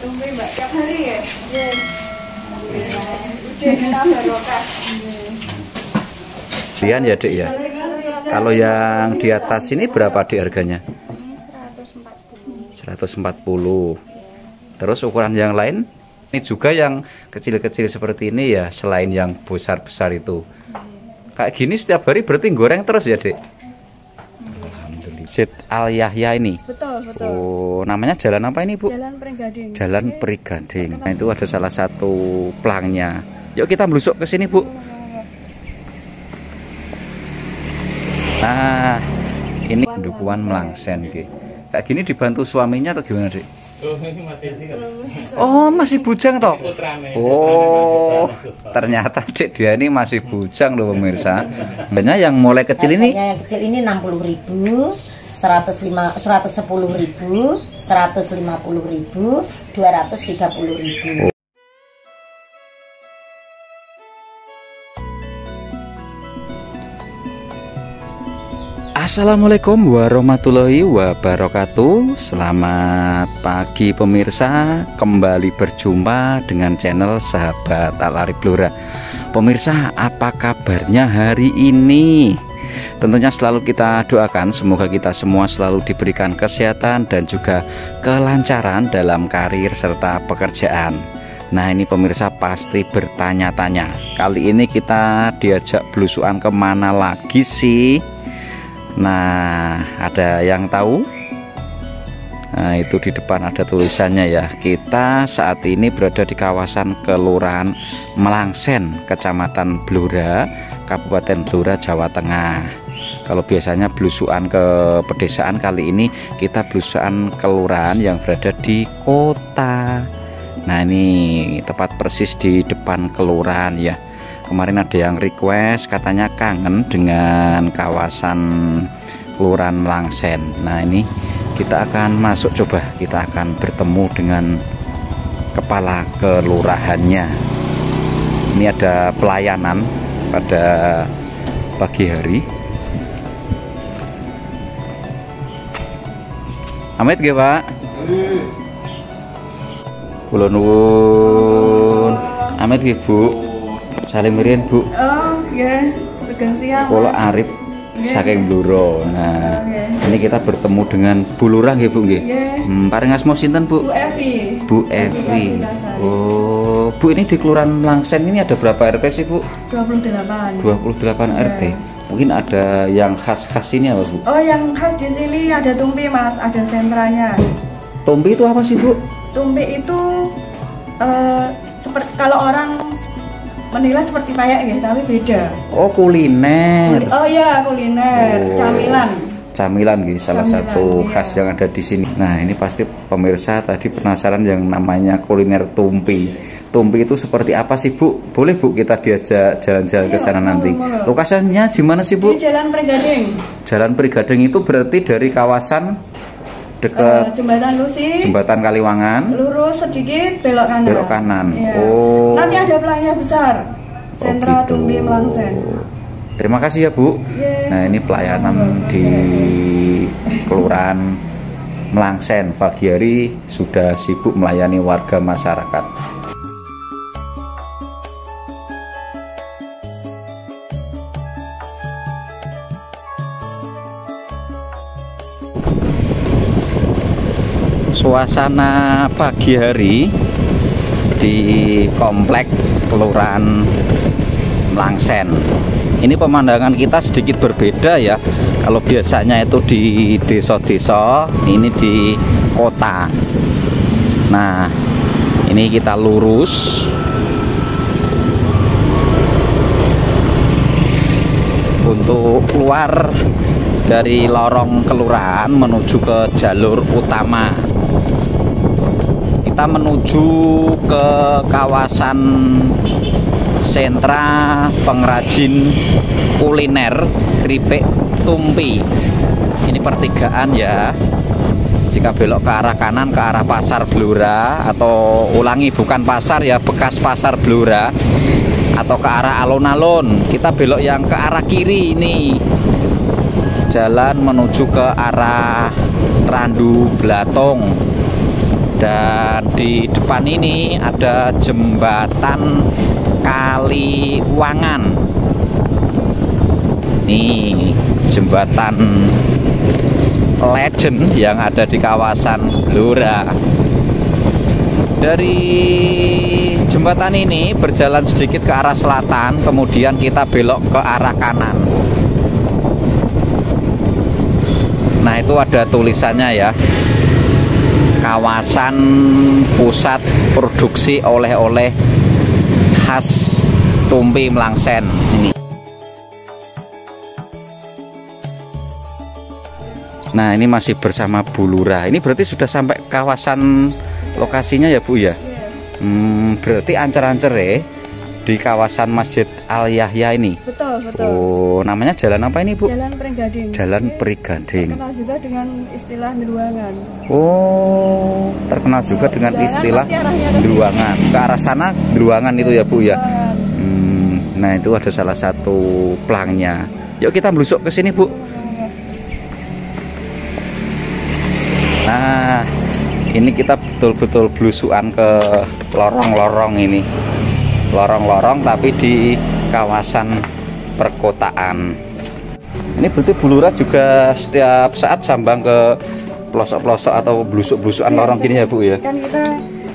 tumpe mbak tiap hari ya? Iya. Udah enak barokah. Kemudian ya dek ya. Kalau yang di atas ini berapa dek harganya? 140. Terus ukuran yang lain? Ini juga yang kecil-kecil seperti ini ya, selain yang besar-besar itu. Kayak gini setiap hari berarti goreng terus ya dek? Sit Al Yahya ini. Betul, betul. Oh, namanya jalan apa ini bu? Jalan Pringgading. Jalan Perigading. Nah, itu ada salah satu pelangnya. Yuk kita melusuk ke sini, Bu. Nah, ini dukuan Melangsen, Ki. Kayak gini dibantu suaminya atau gimana, Dek? Oh, masih bujang toh? Oh, ternyata Dek dia ini masih bujang loh pemirsa. Banyak yang mulai kecil ini yang kecil ini 60 ribu 105, 110 ribu 150 ribu 230 ribu. Assalamualaikum warahmatullahi wabarakatuh. Selamat pagi pemirsa. Kembali berjumpa dengan channel Sahabat Alari Blora Pemirsa apa kabarnya hari ini? Tentunya selalu kita doakan Semoga kita semua selalu diberikan kesehatan Dan juga kelancaran dalam karir serta pekerjaan Nah ini pemirsa pasti bertanya-tanya Kali ini kita diajak belusuan ke mana lagi sih? Nah, ada yang tahu? Nah, itu di depan ada tulisannya ya. Kita saat ini berada di kawasan Kelurahan Melangsen, Kecamatan Blora, Kabupaten Blora, Jawa Tengah. Kalau biasanya belusuan ke pedesaan kali ini kita belusuan kelurahan yang berada di kota. Nah, ini tepat persis di depan kelurahan ya kemarin ada yang request katanya kangen dengan kawasan Kelurahan Langsen nah ini kita akan masuk coba kita akan bertemu dengan kepala kelurahannya ini ada pelayanan pada pagi hari Amit gak pak? Kulo nuwun. Amit nggih Bu. Salim mirin Bu. Oh, ya. Sugeng siang. Kulo Arif saking Bluro. Nah, ini kita bertemu dengan Bu Lurah nggih Bu nggih. Nggih. Hmm, paring asma sinten Bu? Bu Evi. Bu Evi. Oh, Bu ini di Kelurahan Langsen ini ada berapa RT sih Bu? 28. 28 RT. Mungkin ada yang khas-khas ini apa Bu? Oh, yang khas di sini ada tumpi, Mas. Ada sentranya. Tompi itu apa sih Bu? Tumpi itu eh seperti kalau orang menilai seperti payak ya, tapi beda. Oh, kuliner. Oh ya, kuliner, Oh. camilan. Camilan gitu salah Camilan, satu iya. khas yang ada di sini. Nah, ini pasti pemirsa tadi penasaran yang namanya kuliner tumpi. Tumpi itu seperti apa sih, Bu? Boleh Bu kita diajak jalan-jalan ke Iya, sana nanti. Lokasinya di mana sih, Di Bu? Jalan Pringgading. Jalan Perigading itu berarti dari kawasan dekat jembatan Lusi. jembatan Kaliwangan. lurus sedikit belok kanan. Belok kanan. Iya. Oh. Nanti ada pelannya besar. Oh, Sentra gitu. Tumbi Melangsen. Terima kasih ya, Bu. Nah, ini pelayanan di Kelurahan Melangsen pagi hari sudah sibuk melayani warga masyarakat. Suasana pagi hari di komplek Kelurahan Melangsen. Ini pemandangan kita sedikit berbeda ya. Kalau biasanya itu di desa-desa, ini di kota. Nah, ini kita lurus. Untuk keluar dari lorong kelurahan menuju ke jalur utama kita menuju ke kawasan sentra pengrajin kuliner keripik tumpi. Ini pertigaan ya. Jika belok ke arah kanan ke arah pasar Blora atau ulangi bukan pasar ya bekas pasar Blora atau ke arah alun-alun. Kita belok yang ke arah kiri ini. Jalan menuju ke arah Randu Blatung dan di depan ini ada jembatan Kaliwangan ini jembatan legend yang ada di kawasan Blora. Dari jembatan ini berjalan sedikit ke arah selatan kemudian kita belok ke arah kanan. Nah itu ada tulisannya ya. Kawasan pusat produksi oleh-oleh khas Tumpi Melangsen ini. Nah ini masih bersama Bulura. Ini berarti sudah sampai kawasan lokasinya ya Bu ya? Hmm, berarti ancer-ancer ya di kawasan Masjid Al Yahya ini. Betul, betul. Oh, namanya jalan apa ini, Bu? Jalan Perigading. Jalan Perigading. Terkenal juga dengan istilah Neruangan. Oh, terkenal juga dengan Neruangan istilah arahnya ke arah sana Druangan itu ya, Bu ya. Hmm, nah, itu ada salah satu pelangnya. Yuk kita melusuk ke sini, Bu. Nah, ini kita betul-betul belusuan ke lorong-lorong ini. Lorong-lorong tapi di kawasan perkotaan. Ini berarti Bulura juga setiap saat sambang ke pelosok-pelosok atau belusuk-belusukan Iya, lorong gini ya, Bu ya. Kan kita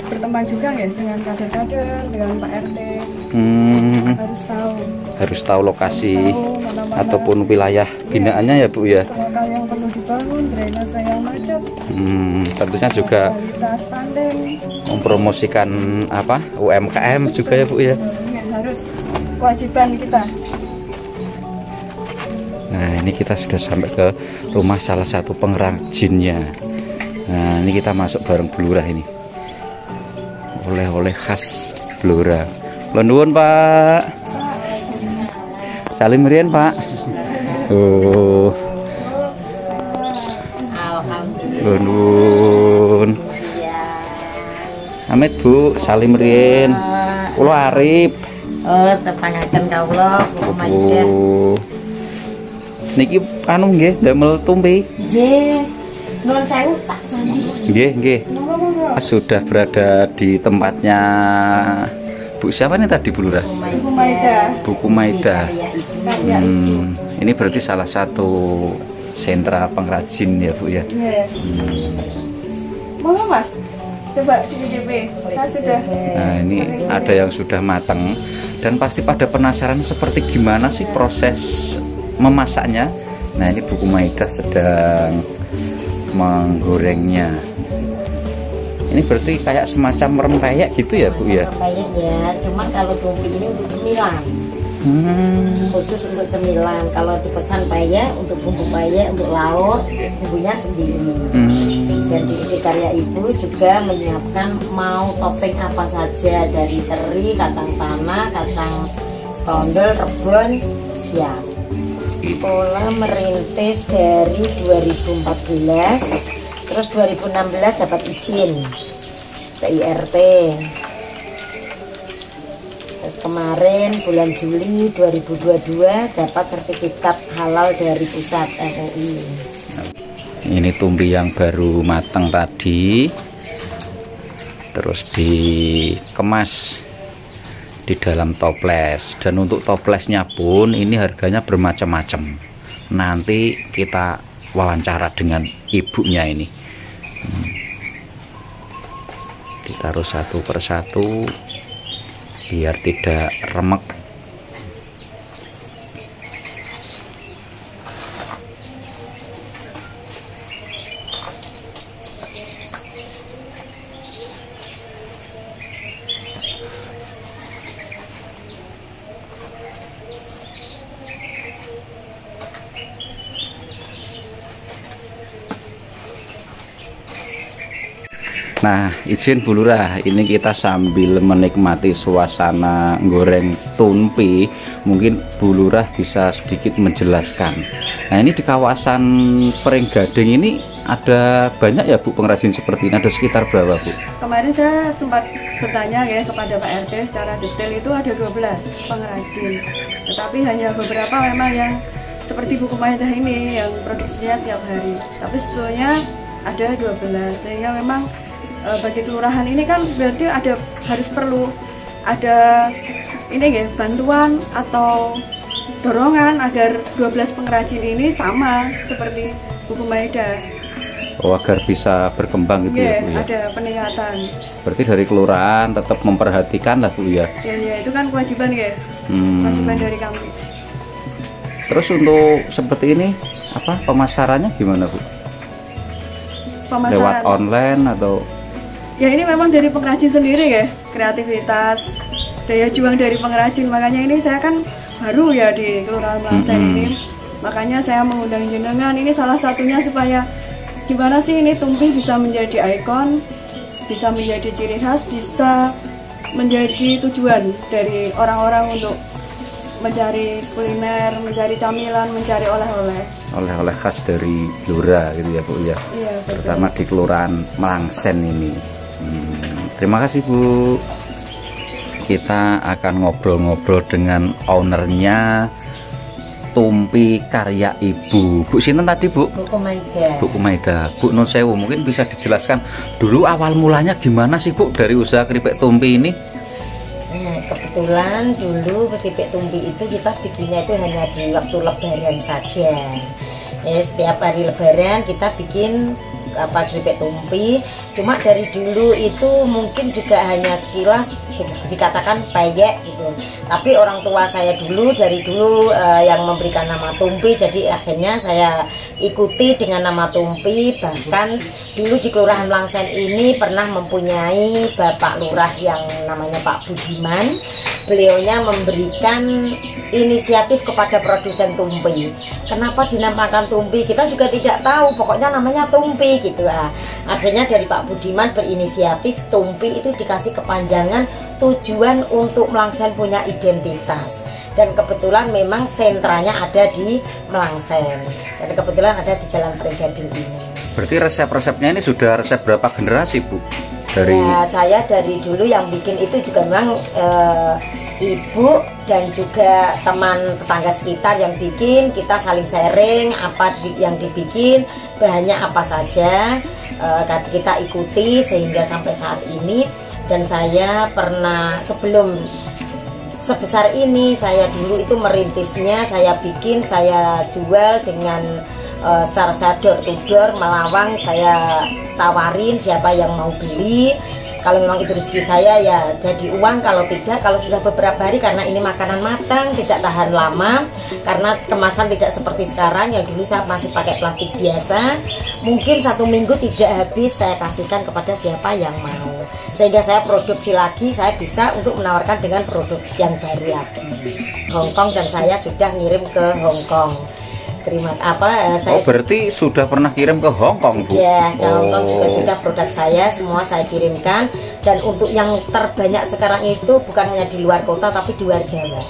berteman juga ya dengan kader-kader, dengan Pak RT. Hmm, Harus tahu. harus tahu lokasi Tahu mana-mana ataupun wilayah binaannya ya, Bu ya. yang perlu dibangun, drainase yang macet, Hmm, tentunya juga. Mempromosikan apa UMKM juga ya Bu ya. Ini harus kewajiban kita. Nah ini kita sudah sampai ke rumah salah satu pengrajinnya. Nah ini kita masuk bareng Blurah ini. Oleh-oleh khas Blurah. Lenduan Pak. Salim Rian Pak. Oh, Siap. Amit Bu, Salim Rian. Kulo Arif. Oh, tepangaken kawula Bu Maida. Niki anu nggih damel tumpi. Nggih. Nuwun sewu Pak Sandi. Nggih, nggih. Sudah berada di tempatnya Bu siapa nih tadi Bu Lurah? Bu Maida. Buku Maida. Karya izin. Hmm, ini berarti salah satu sentra pengrajin ya Bu ya. Iya. Monggo Mas. Coba dicicipi. Saya sudah Nah, ini ada yang sudah matang dan pasti pada penasaran seperti gimana sih proses memasaknya. Nah, ini buku Maida sedang menggorengnya. Ini berarti kayak semacam rempeyek gitu ya, Bu ya? Kayak ya, cuma kalau tumpi ini untuk cemilan. Hmm. khusus untuk cemilan. Kalau dipesan payah untuk bumbu payah untuk lauk bumbunya sendiri. Hmm. dan di Ide Karya Ibu juga menyiapkan mau topping apa saja. Dari teri, kacang tanah, kacang sondel, rebon siap Pola merintis dari 2014 terus 2016 dapat izin. PIRT kemarin bulan Juli 2022 dapat sertifikat halal dari pusat MUI. Ini tumbi yang baru matang tadi terus dikemas di dalam toples dan untuk toplesnya pun ini harganya bermacam-macam nanti kita wawancara dengan ibunya ini Hmm. ditaruh satu persatu biar tidak remek Nah, izin Bu Lurah, ini kita sambil menikmati suasana goreng tumpi, mungkin Bu Lurah bisa sedikit menjelaskan. Nah, ini di kawasan Perenggading ini ada banyak ya Bu pengrajin seperti ini, ada sekitar berapa Bu? Kemarin saya sempat bertanya ya kepada Pak RT secara detail itu ada 12 pengrajin. Tetapi hanya beberapa memang yang seperti buku Maida ini yang produksinya tiap hari. Tapi sebetulnya ada 12 sehingga memang eh, bagi kelurahan ini kan berarti ada harus perlu ada ini ya bantuan atau dorongan agar 12 pengrajin ini sama seperti buku Maeda. Oh, agar bisa berkembang gitu ya, Iya, Bu ya. ada peningkatan. Berarti dari kelurahan tetap memperhatikan lah Bu ya. Ya, ya itu kan kewajiban ya, Hmm. kewajiban dari kami. Terus untuk seperti ini apa pemasarannya gimana Bu? Pemasaran. Lewat online atau Ya ini memang dari pengrajin sendiri ya, kreativitas, daya juang dari pengrajin. Makanya ini saya kan baru ya di Kelurahan Melangsai Mm-mm. ini. Makanya saya mengundang jenengan. Ini salah satunya supaya gimana sih ini tumpi bisa menjadi ikon, bisa menjadi ciri khas, bisa menjadi tujuan dari orang-orang untuk mencari kuliner, mencari camilan, mencari oleh-oleh. oleh-oleh khas dari Blora gitu ya Bu ya. Iya, betul. Terutama di kelurahan Melangsen ini. Hmm, terima kasih Bu. Kita akan ngobrol-ngobrol dengan ownernya Tumpi Karya Ibu. Bu Sinten tadi Bu? buku Maida Bu Kumaida, Bu Nun Sewu mungkin bisa dijelaskan dulu awal mulanya gimana sih Bu dari usaha keripik tumpi ini? Nah, kebetulan dulu keripik tumpi itu kita bikinnya itu hanya di waktu lebaran saja. Ya, setiap hari lebaran kita bikin apa keripik tumpi. Cuma dari dulu itu mungkin juga hanya sekilas di- dikatakan peyek gitu. Tapi orang tua saya dulu dari dulu eh, yang memberikan nama tumpi, jadi akhirnya saya ikuti dengan nama tumpi. Bahkan dulu di Kelurahan Langsen ini pernah mempunyai Bapak Lurah yang namanya Pak Budiman. Beliaunya memberikan inisiatif kepada produsen tumpi. Kenapa dinamakan tumpi? Kita juga tidak tahu. Pokoknya namanya tumpi gitu ah. Akhirnya dari Pak Budiman berinisiatif tumpi itu dikasih kepanjangan tujuan untuk Melangsen punya identitas. Dan kebetulan memang sentranya ada di Melangsen. Dan kebetulan ada di Jalan Perigading ini. Berarti resep-resepnya ini sudah resep berapa generasi Bu? Dari Ya, saya dari dulu yang bikin itu juga memang eh, ibu dan juga teman tetangga sekitar yang bikin kita saling sharing apa di- yang dibikin bahannya apa saja eh, kita ikuti sehingga sampai saat ini dan saya pernah sebelum sebesar ini saya dulu itu merintisnya saya bikin saya jual dengan eh, secara door to melawang saya tawarin siapa yang mau beli. Kalau memang itu rezeki saya ya jadi uang. Kalau tidak kalau sudah beberapa hari karena ini makanan matang tidak tahan lama karena kemasan tidak seperti sekarang. Yang dulu saya masih pakai plastik biasa. Mungkin satu minggu tidak habis saya kasihkan kepada siapa yang mau. Sehingga saya produksi lagi saya bisa untuk menawarkan dengan produk yang baru lagi. Hongkong dan saya sudah ngirim ke Hongkong terima apa eh, Oh saya berarti sudah pernah kirim ke Hong Kong Bu? Ya, ke Hongkong juga Oh. sudah produk saya semua saya kirimkan dan untuk yang terbanyak sekarang itu bukan hanya di luar kota tapi di luar Jawa.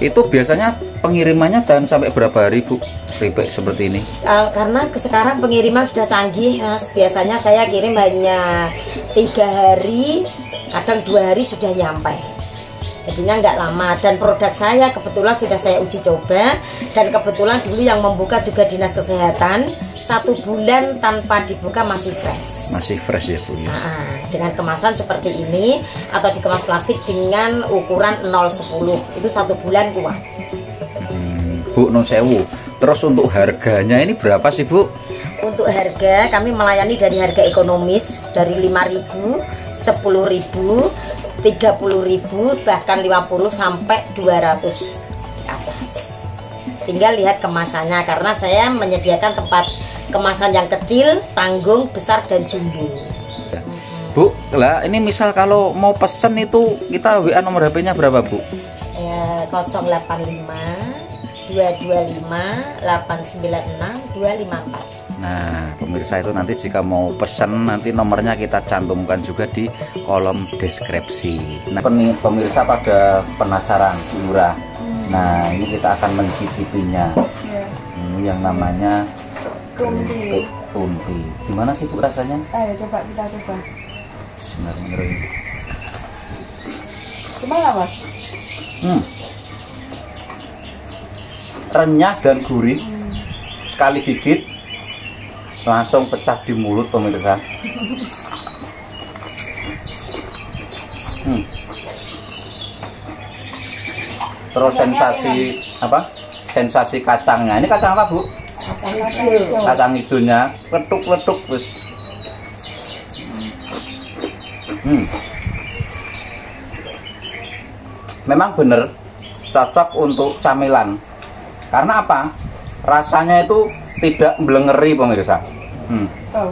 Itu biasanya pengirimannya dan sampai berapa hari Bu? Keripik seperti ini? Eh, karena sekarang pengiriman sudah canggih, Mas. Biasanya saya kirim hanya tiga hari, kadang dua hari sudah nyampe. Jadinya nggak lama dan produk saya kebetulan sudah saya uji coba dan kebetulan dulu yang membuka juga dinas kesehatan satu bulan tanpa dibuka masih fresh. Masih fresh ya Bu ya? Nah, dengan kemasan seperti ini atau dikemas plastik dengan ukuran 010 itu satu bulan kuat. Hmm, Bu Nun Sewu. Terus untuk harganya ini berapa sih Bu? Untuk harga kami melayani dari harga ekonomis dari 5.000, 10.000, 30.000 bahkan 50 sampai 200 ke atas. Tinggal lihat kemasannya karena saya menyediakan tempat kemasan yang kecil, tanggung, besar dan jumbo. Bu, lah ini misal kalau mau pesen itu kita WA nomor HP-nya berapa Bu? Ya, 085 225 896 254. Nah, pemirsa itu nanti jika mau pesen nanti nomornya kita cantumkan juga di kolom deskripsi. Nah, pemirsa pada penasaran Lurah. Nah, ini kita akan mencicipinya. Ya. Ini yang namanya Tumpi. keripik tumpi. Gimana sih Bu rasanya? Ayo coba kita coba. Bismillahirrahmanirrahim. Gimana mas? Hmm. Renyah dan gurih. Sekali gigit langsung pecah di mulut pemirsa. Hmm. terus sensasi apa sensasi kacangnya. Ini kacang apa bu? Kacang, hijaunya letuk letuk bus. hmm. memang bener cocok untuk camilan. Karena apa? Rasanya itu tidak belengeri pemirsa hmm. Oh.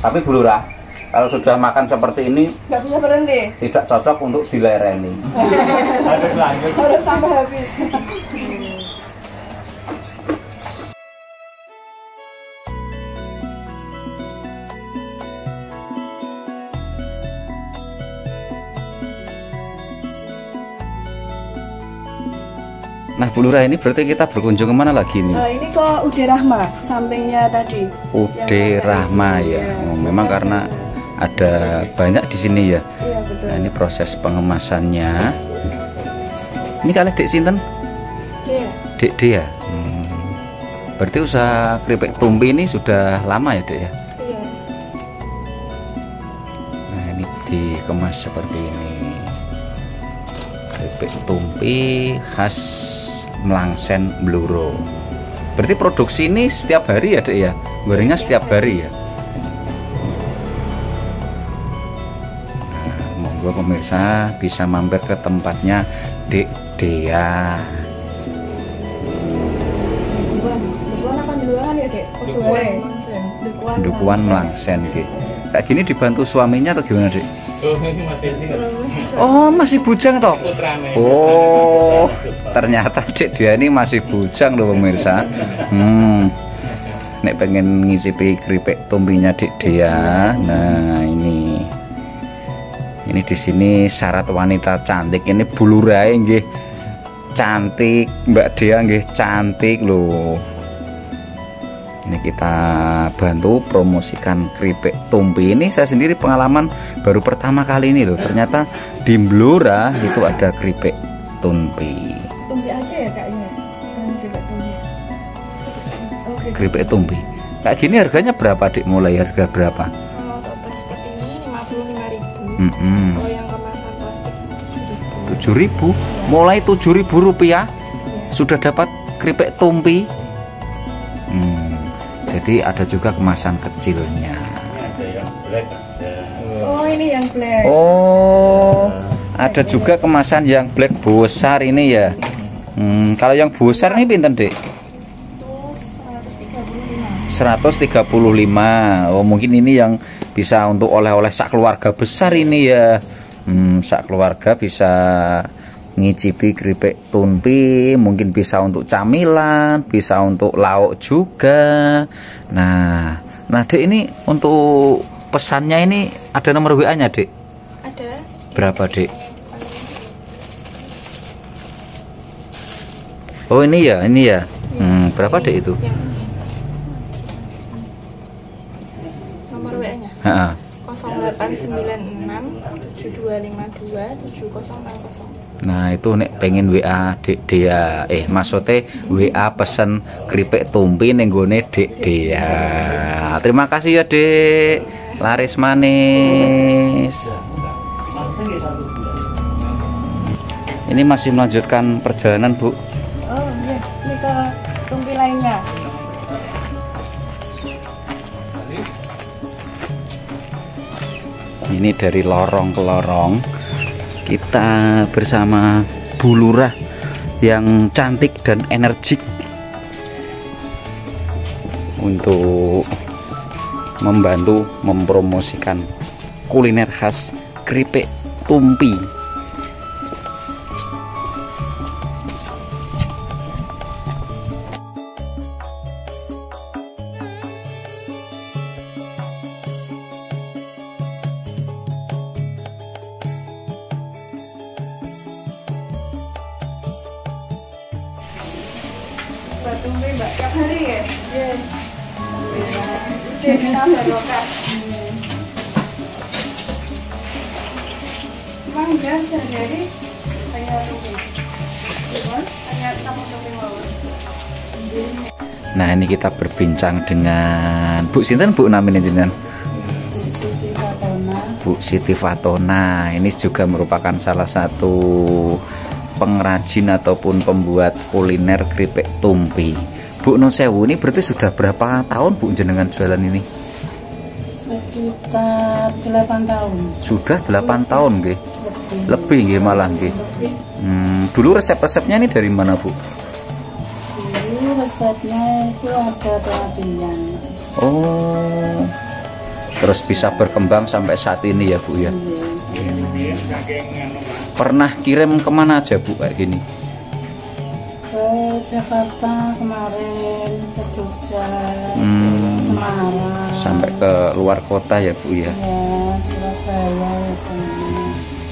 tapi Bu Lurah kalau sudah makan seperti ini Nggak bisa berhenti. tidak cocok untuk dilereni Harus lanjut. Harus sampai habis. Nah Bu Lurah ini berarti kita berkunjung ke mana lagi nih Nah, ini kok Ude Rahma, sampingnya tadi. Ude Rahma ya Oh, memang karena ada banyak di sini ya Iya betul. Nah, ini proses pengemasannya. Ini kali Dek Sinten? Iya. Dek Dia. Hmm. Berarti usaha keripik tumpi ini sudah lama ya, Dek ya? Iya. Nah, ini dikemas seperti ini. Keripik tumpi khas Melangsen Bluro. Berarti produksi ini setiap hari ya, Dek ya? Gorengnya setiap hari ya? Nah, monggo pemirsa bisa mampir ke tempatnya Dek Dea. Dukuan. Ya, Dek? Oh, Melangsen Dek. Kayak gini dibantu suaminya atau gimana, Dek? Oh, masih ini. Oh, masih bujang toh? Oh, ternyata Dek dia ini masih bujang loh pemirsa. Hmm. Nek pengen ngicipi keripik tumpinya Dek dia. Nah, ini. Ini di sini syarat wanita cantik ini bulurai nggih. Cantik, Mbak Dea nggih cantik loh. Ini kita bantu promosikan keripik tumpi ini saya sendiri pengalaman baru pertama kali ini loh. Ternyata di Blora itu ada keripik tumpi. Tumpi aja ya kayaknya. Kan keripik tumpi. Oh, keripik. Keripik tumpi. Kayak gini harganya berapa dik? Mulai harga berapa? Kalau toples seperti ini 55.000. Mm Kalau yang kemasan plastik 7.000. 7000 mulai 7000 rupiah sudah dapat keripik tumpi Hmm, jadi ada juga kemasan kecilnya. Oh, ini yang black. oh ada juga kemasan yang black besar ini ya Hmm, kalau yang besar ini pinten dek Itu 135. 135 oh mungkin ini yang bisa untuk oleh-oleh sak keluarga besar ini ya hmm, sak keluarga bisa ngicipi keripik tumpi mungkin bisa untuk camilan bisa untuk lauk juga. Nah nah dek ini untuk pesannya ini ada nomor WA nya dek Ada. Berapa dek oh ini ya ini ya? Hmm, berapa dek itu? Yang ini. Nomor WA-nya Ha-ha. 0896 7252 7060. Nah itu nek pengen WA dek dia eh maksudnya WA pesen keripik tumpi ning gone dek dia. Terima kasih ya dek. Laris manis. Ini masih melanjutkan perjalanan bu. Oh iya, ini ke tumpi lainnya. Ini dari lorong ke lorong. Kita bersama Bu Lurah yang cantik dan energik untuk membantu mempromosikan kuliner khas keripik tumpi. Nah ini kita berbincang dengan Bu Sinten Bu namanya jenengan. Bu Siti Fatona ini juga merupakan salah satu pengrajin ataupun pembuat kuliner keripik tumpi Bu Nun Sewu ini berarti sudah berapa tahun Bu jenengan jualan ini? sekitar 8 tahun Sudah 8 tahun nggih. lebih Lebih nggih malah nggih. Hmm, dulu resep-resepnya ini dari mana Bu? Resepnya itu ada pelatihan Oh. Terus bisa berkembang sampai saat ini ya Bu ya. Pernah kirim ke mana aja Bu kayak gini? ke Jakarta kemarin ke Jogja Hmm, Semarang sampai ke luar kota ya Bu ya. ya Surabaya itu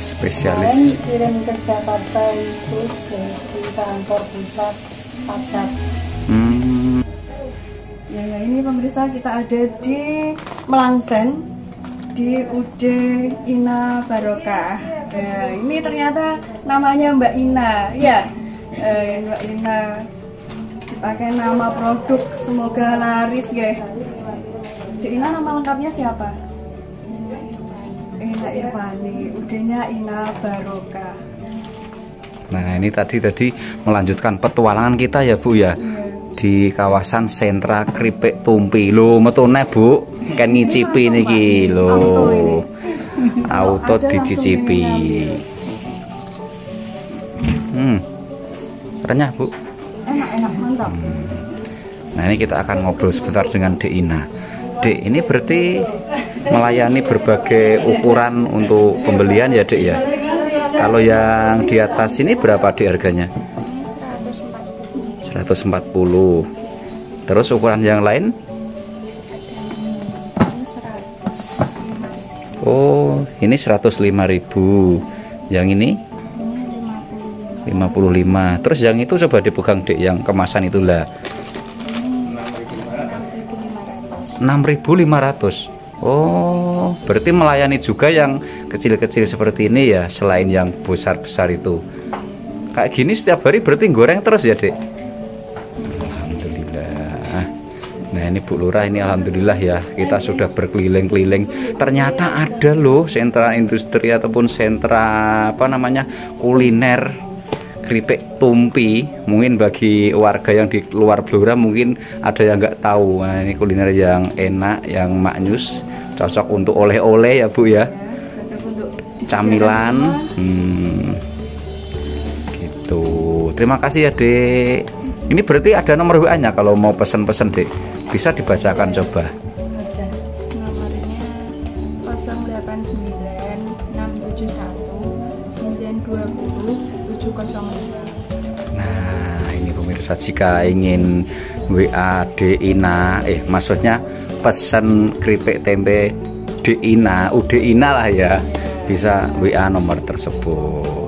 Spesialis. Kemarin kirim ke Jakarta itu di kantor pusat pajak Hmm, Ya, ya, ini pemirsa kita ada di Melangsen di UD Ina Barokah. Ya, ini ternyata namanya Mbak Ina. Ya, eh, Mbak Ina pakai nama produk semoga laris ya. Di Ina nama lengkapnya siapa? Ina Irfani, UD-nya Ina Barokah. Nah ini tadi tadi melanjutkan petualangan kita ya Bu Ya. Di kawasan sentra keripik tumpi. Lo metune Bu. Kan ngicipi niki. Lo Auto dicicipi. Hmm. Renyah Bu. Enak-enak mantap. nah ini kita akan ngobrol sebentar dengan Dek Ina. Dek ini berarti melayani berbagai ukuran untuk pembelian ya Dek ya? Kalau yang di atas ini berapa Dek harganya 140 terus ukuran yang lain? Oh ini 105.000 yang ini? 55 terus yang itu coba dipegang dek yang kemasan itulah 6.500 Oh berarti melayani juga yang kecil-kecil seperti ini ya selain yang besar-besar itu. Kayak gini setiap hari berarti goreng terus ya dek ini Bu Lurah ini Alhamdulillah ya kita sudah berkeliling-keliling. Ternyata ada loh sentra industri ataupun sentra apa namanya kuliner keripik tumpi. Mungkin bagi warga yang di luar Blora mungkin ada yang nggak tahu. Nah ini kuliner yang enak yang maknyus cocok untuk oleh-oleh ya Bu ya. Camilan. Hmm, gitu. Terima kasih ya dek ini berarti ada nomor WA nya kalau mau pesan-pesan dek bisa dibacakan coba. Ada nomornya 081 920 705 nah ini pemirsa jika ingin WA Ina eh maksudnya pesan keripik tempe Ina UD Ina lah ya bisa WA nomor tersebut